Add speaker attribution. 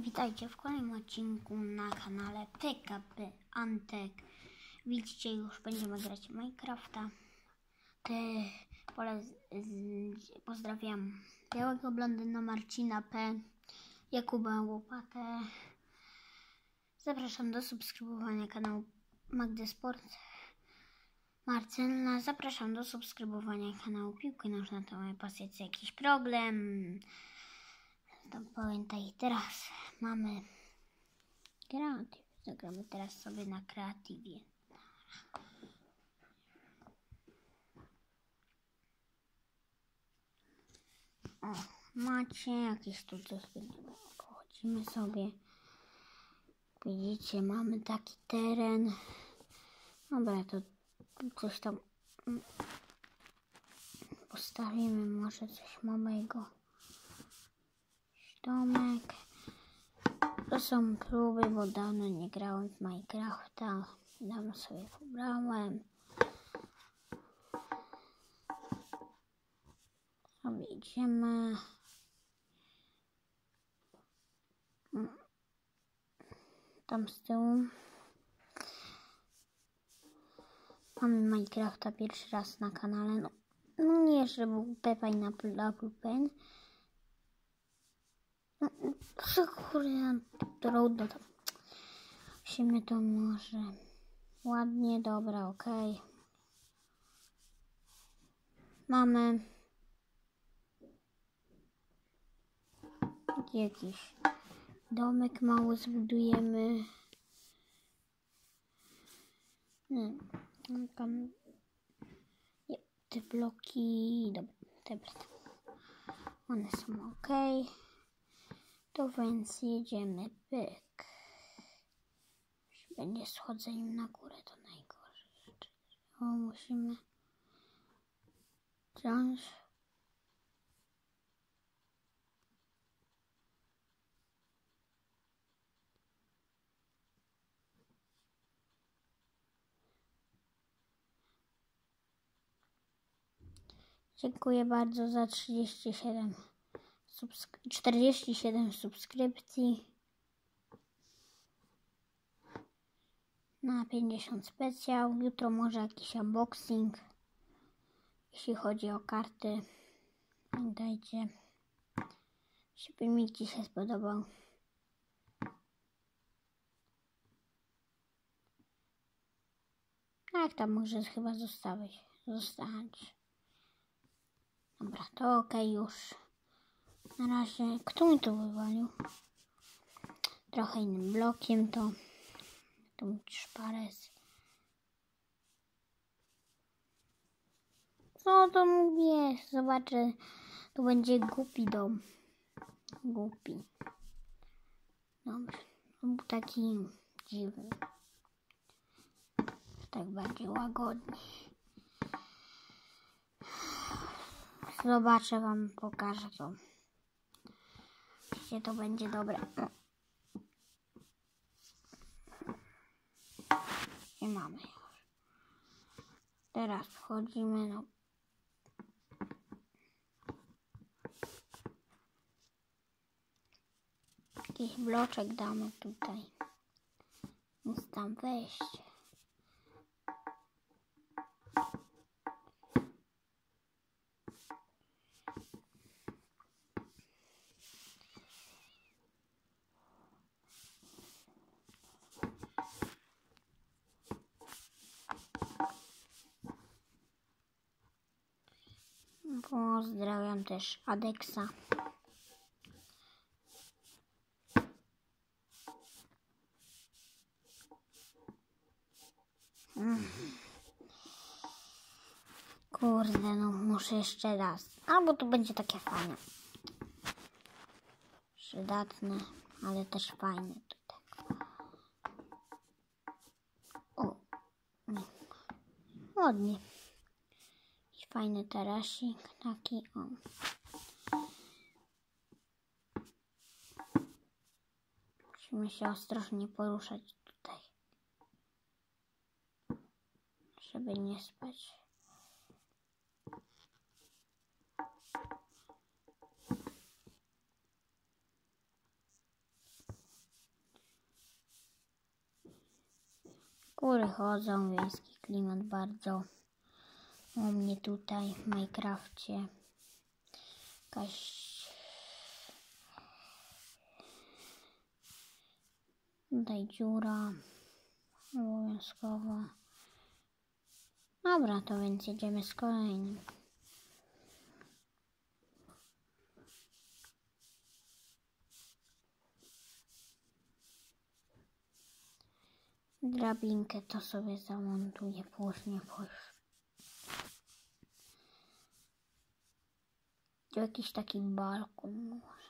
Speaker 1: witajcie w kolejnym odcinku na kanale PKP Antek. Widzicie, już będziemy grać Minecrafta. Te pole z, z, pozdrawiam Białego Blondyna, Marcina P, Jakuba Łopatę. Zapraszam do subskrybowania kanału Magdy Sport. Marcelna, zapraszam do subskrybowania kanału Piłki Nożna, to moja pasja, jakiś problem. To pamiętaj, teraz mamy kreatyw. Zagramy teraz sobie na kreatywie. O, macie jakieś tu coś. Pochodzimy sobie. Widzicie, mamy taki teren. Dobra, to coś tam postawimy, może coś małego domek. To są próby, bo dawno nie grałem w Minecrafta. Dawno sobie pobrałem. Sobie idziemy. Tam z tyłu. Mamy Minecrafta pierwszy raz na kanale. No, no nie, że był Pepa i na Apple. Kurde, trudno to. Musimy to może. Ładnie, dobra. Okay. Mamy jakiś domek mały zbudujemy. Nie, tam te bloki, dobra, te one są ok. To więc jedziemy pyk. Będzie schodzeniem na górę, to najgorzej. O, musimy wziąć. Dziękuję bardzo za 37 subsk 47 subskrypcji na 50 specjal. Jutro może jakiś unboxing, jeśli chodzi o karty. Pamiętajcie, jeśli filmik Ci się spodobał. Jak tam może chyba zostawić? Zostać. Dobra, to ok już. Na razie, kto mi to wywalił? Trochę innym blokiem to. Tu szpares. Co to mówię? Zobaczę. To będzie głupi dom. Głupi. Dobrze. On był taki dziwny. Tak bardziej łagodnie. Zobaczę wam, pokażę to. Oczywiście to będzie dobre. I mamy już. Teraz wchodzimy no. Jakiś bloczek damy tutaj. Móc tam wejść. Pozdrawiam też Adeksa. Kurde, no muszę jeszcze raz. Albo to będzie takie fajne. Przydatne, ale też fajne nie. Ładnie fajny tarasik, taki o. Musimy się ostrożnie poruszać tutaj, żeby nie spać. Kury chodzą, wiejski klimat bardzo. U mnie tutaj w Minecrafcie. Jakaś Tutaj dziura obowiązkowa. Dobra, to więc jedziemy z kolejnym. Drabinkę to sobie zamontuję później, bo już jakiś taki balkon może.